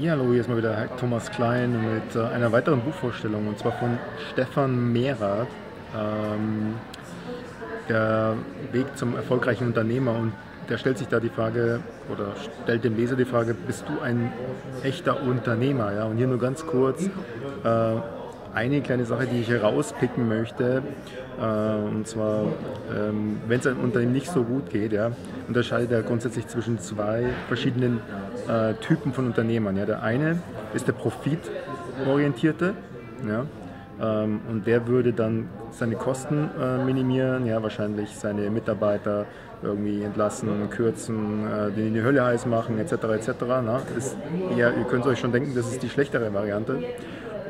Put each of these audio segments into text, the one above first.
Ja, hallo, hier ist mal wieder Thomas Klein mit äh, einer weiteren Buchvorstellung und zwar von Stefan Mehrer. Ähm, der Weg zum erfolgreichen Unternehmer und der stellt sich da die Frage oder stellt dem Leser die Frage, bist du ein echter Unternehmer? Ja? Und hier nur ganz kurz. Äh, eine kleine Sache, die ich herauspicken möchte, äh, und zwar, ähm, wenn es einem Unternehmen nicht so gut geht, ja, unterscheidet er grundsätzlich zwischen zwei verschiedenen äh, Typen von Unternehmern. Ja. Der eine ist der profitorientierte, ja, ähm, und der würde dann seine Kosten äh, minimieren, ja, wahrscheinlich seine Mitarbeiter irgendwie entlassen, kürzen, den in die Hölle heiß machen, etc. etc. Na, ist eher, ihr könnt euch schon denken, das ist die schlechtere Variante.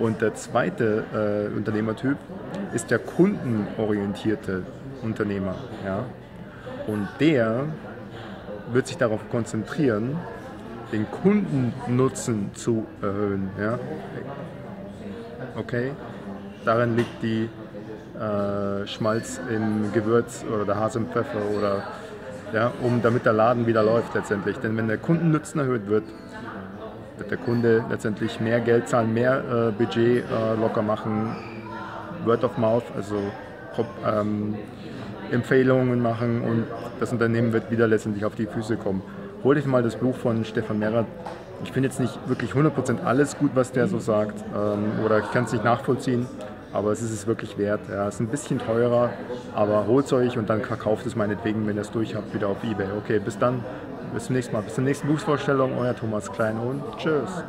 Und der zweite äh, Unternehmertyp ist der kundenorientierte Unternehmer. Ja? Und der wird sich darauf konzentrieren, den Kundennutzen zu erhöhen. Ja? Okay? Darin liegt die äh, Schmalz im Gewürz oder der Hase im Pfeffer oder ja, um damit der Laden wieder läuft letztendlich. Denn wenn der Kundennutzen erhöht wird, wird der Kunde letztendlich mehr Geld zahlen, mehr äh, Budget äh, locker machen, Word of Mouth, also ähm, Empfehlungen machen und das Unternehmen wird wieder letztendlich auf die Füße kommen. Hol dich mal das Buch von Stefan Mehrer. Ich finde jetzt nicht wirklich 100% alles gut, was der so sagt ähm, oder ich kann es nicht nachvollziehen, aber es ist es wirklich wert. Ja, es ist ein bisschen teurer, aber holt es euch und dann verkauft es meinetwegen, wenn ihr es durch habt, wieder auf Ebay. Okay, bis dann. Bis zum nächsten Mal. Bis zur nächsten Buchvorstellung. Euer Thomas Klein und tschüss.